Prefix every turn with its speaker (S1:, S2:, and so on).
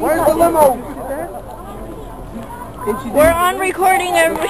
S1: Where's the limo?
S2: We're on recording every